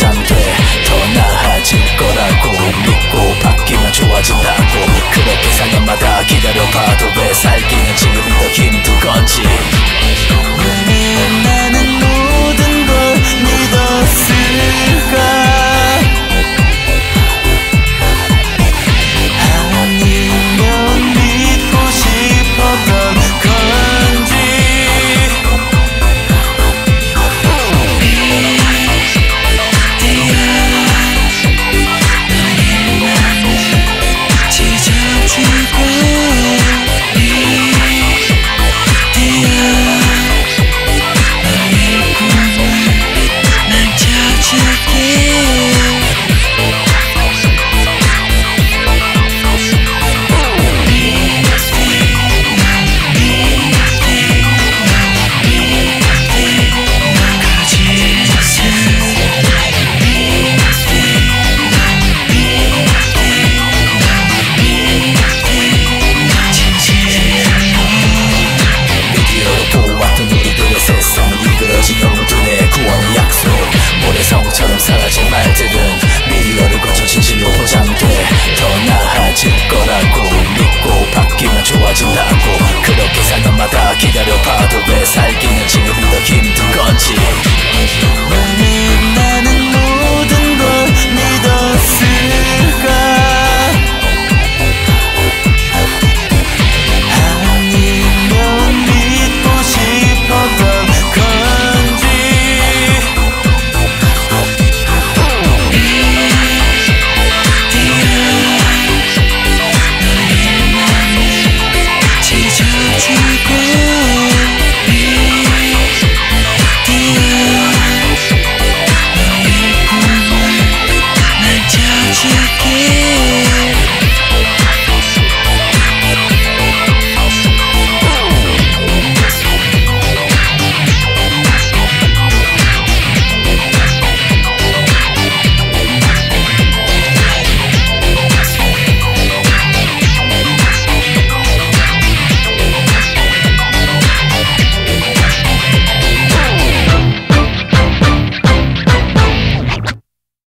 괜찮대 더 나아질 거라고 믿고 바뀌면 좋아진다고. 그렇게 4년마다 그 기다려봐도 왜 살기는 지금